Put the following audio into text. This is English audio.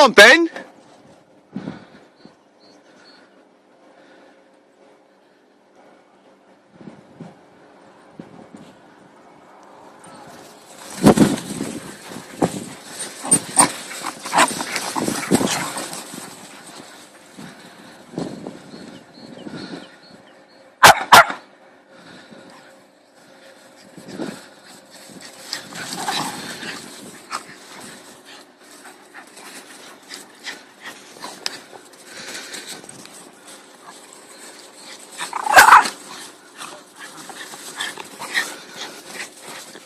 on, Ben.